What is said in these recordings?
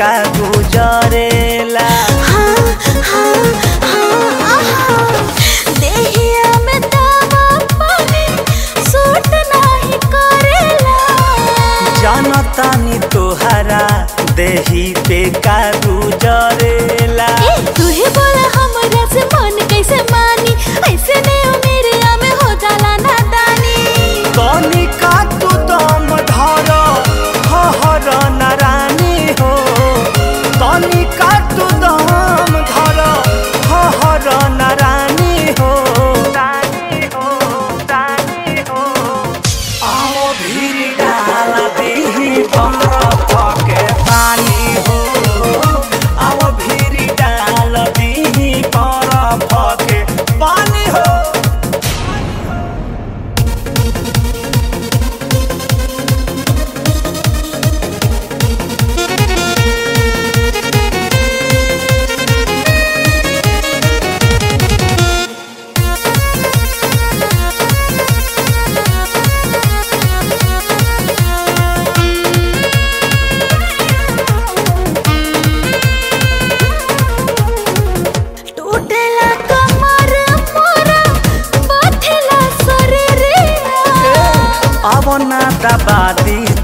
का गुजरेला जानतानी तोहरा देही पे का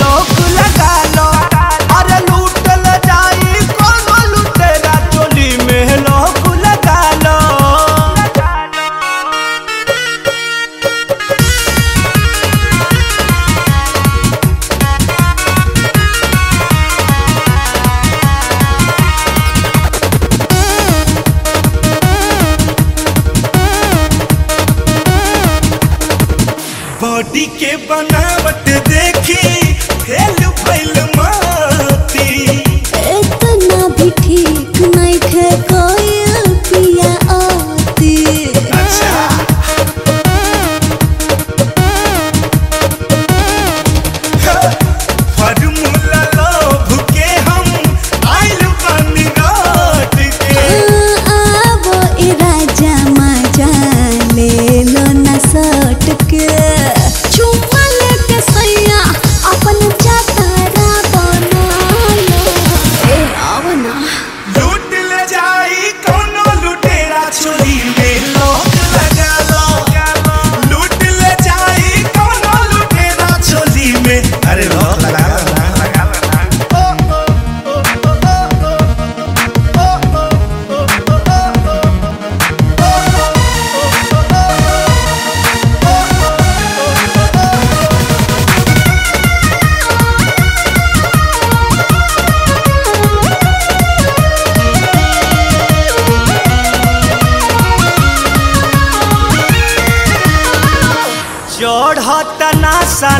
लोक लगा लो।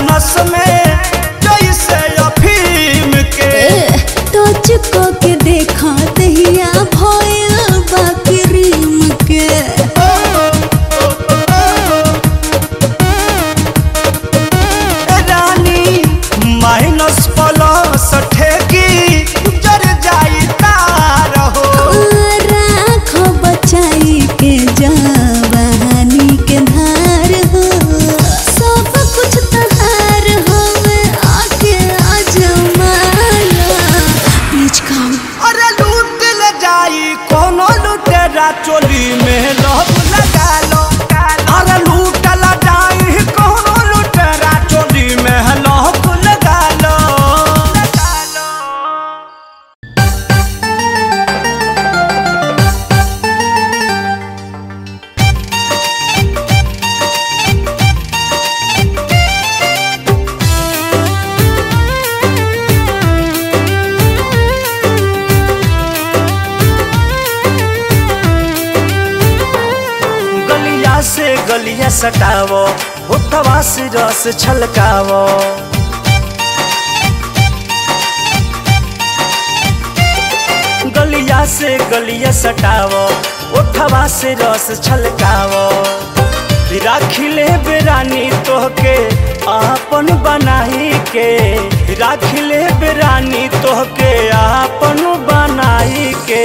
nosso meio. गलिया सटाव उठवा रस छलकाव। गलिया से गलिया सटाव उठवा से रस छलकावो। राखिले बेरानी तोहके, आपन बनाई के राखिले बेरानी तोहके, आपन बनाई के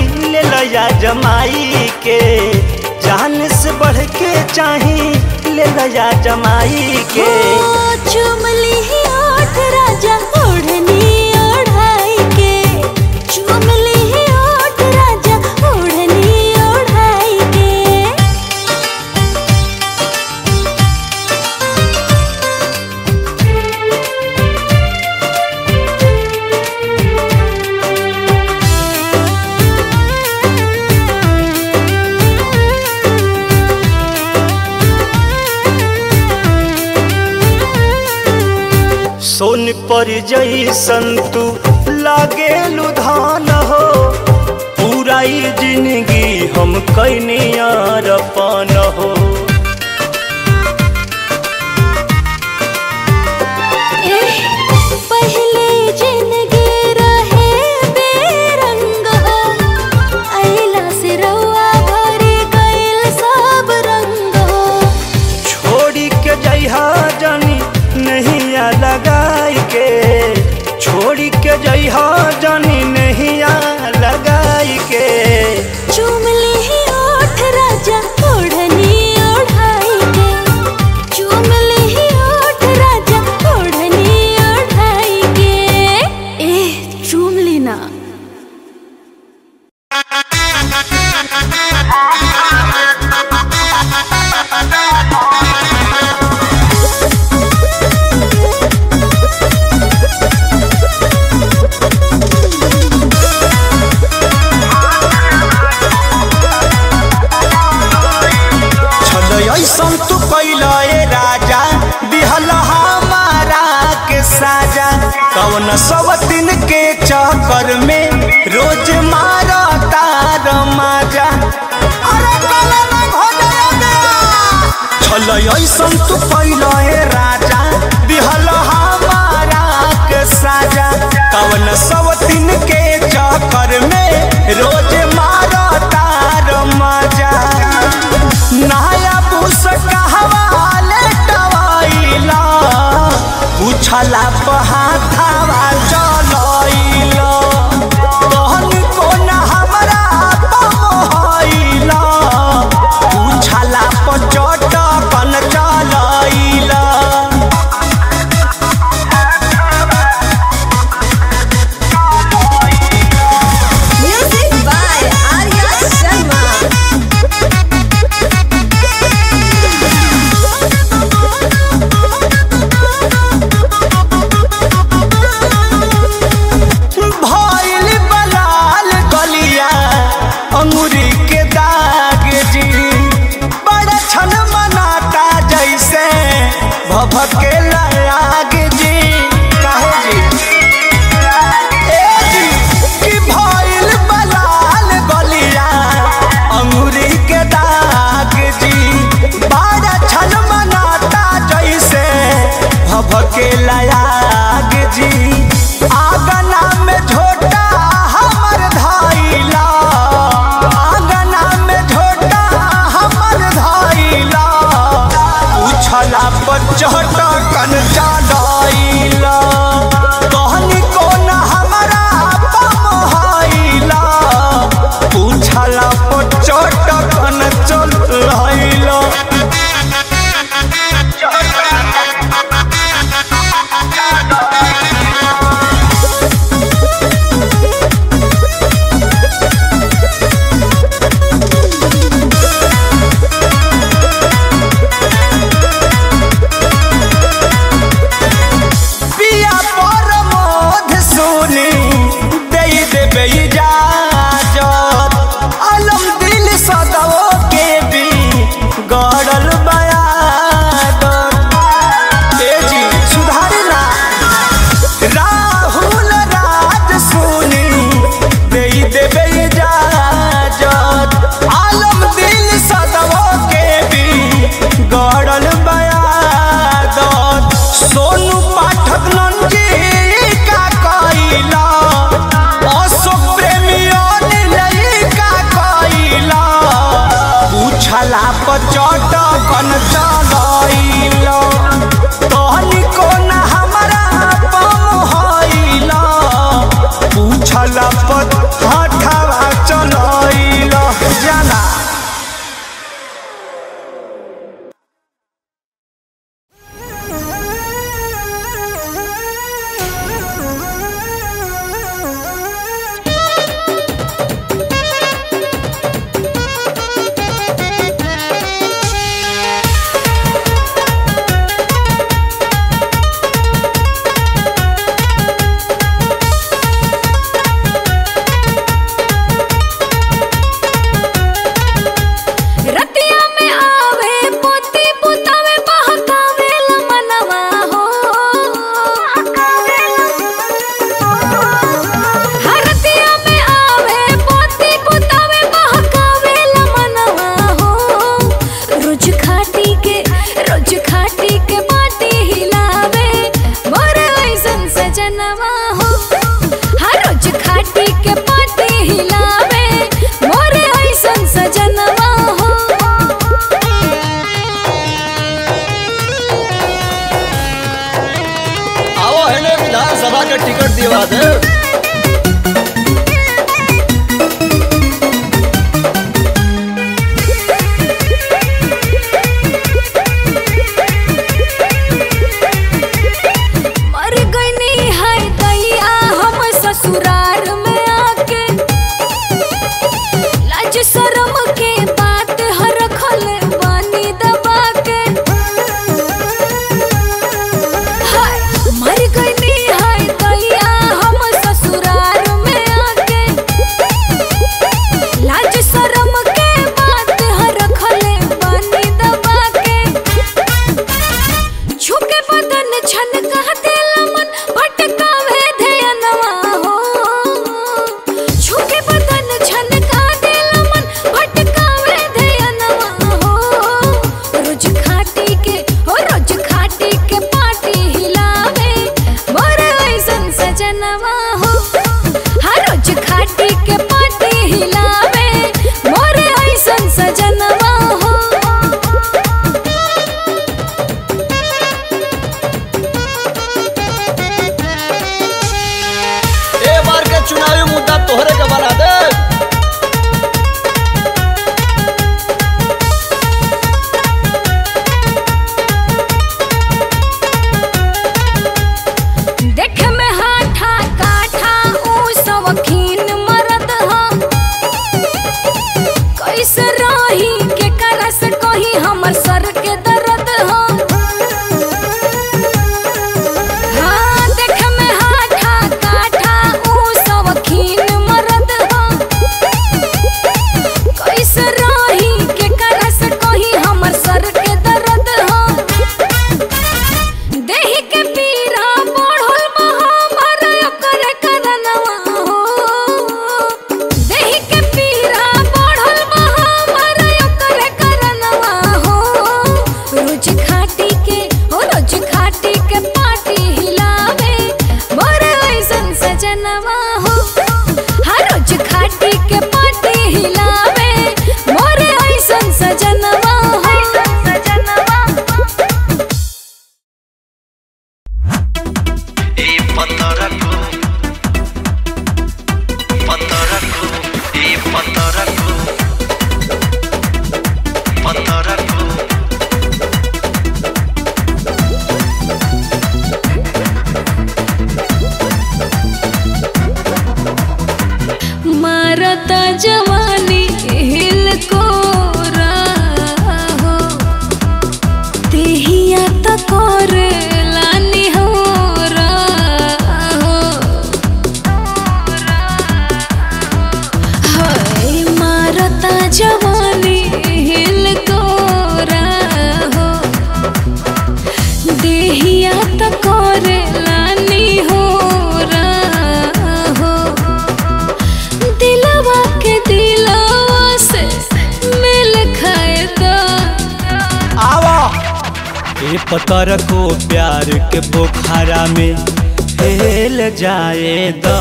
जमाई के जान से बढ़ के चाहे ले लया जमाई के। पर संतु लागे लुधान हो। पूरा ज़िंदगी हम कैनियार पान हो। लय ऐसन तू पैलय चहट बेटा बन जाइलो के पोखरा में खेल जाए दो।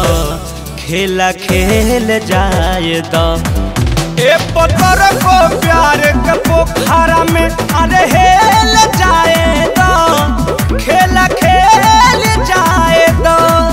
खेला खेल जाए दो। ए पत्थर को प्यार के पोखरा में अरे हेल जाए दो। खेला खेल जाए द।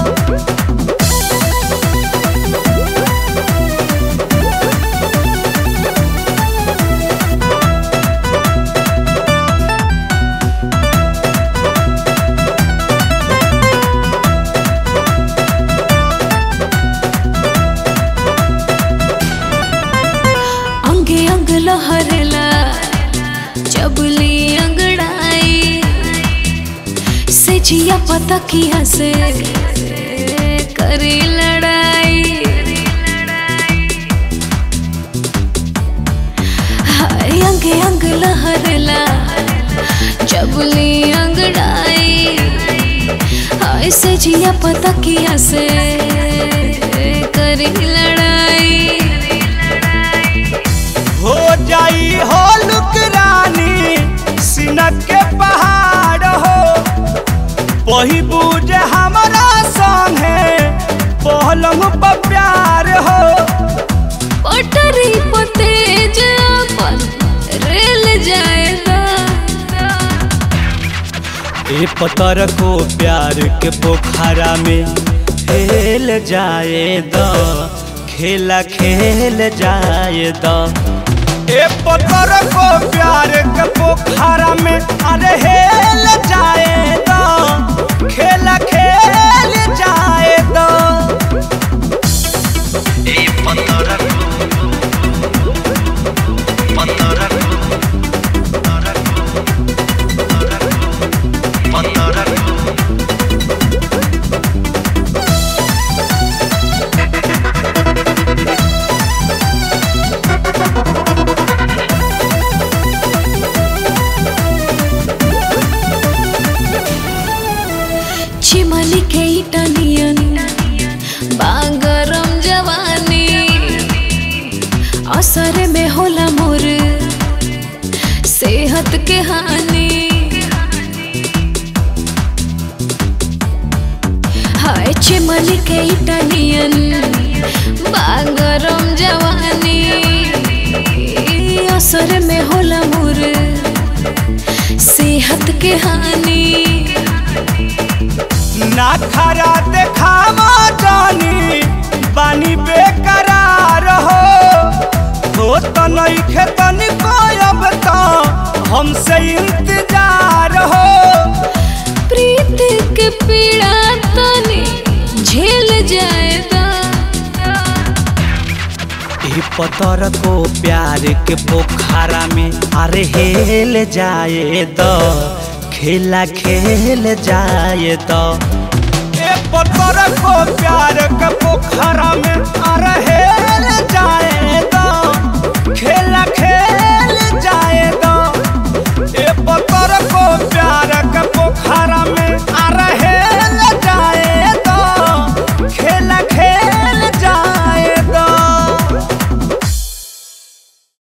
जिया पता की हसे करी ए पतर को प्यार के पोखरा में। खेल जाए द खेला खेल जाए द। ए पतर को प्यार के पोखरा में अरे हेल जाए द खेला खेल जाए द। ए पतरको पतरको इटनियन बागरम जवानी असर में होला मोर, सेहत के हानि। हाय इटनियन बागरम जवानी असर में होला मोर, सेहत के ना खरा देखावा जानी बानी बेकरार हो। तो नहीं खेतनी अब तो हमसे इंतज़ार हो। प्रीत के पीड़ा तनी झेल जाएगा। पतर को प्यार के पोखरा में अरे हेल जाए पतर को प्यार के पोखरा में अरहे जाए दो खेला खेल जाए दो ए पतर को प्यार के पोखरा में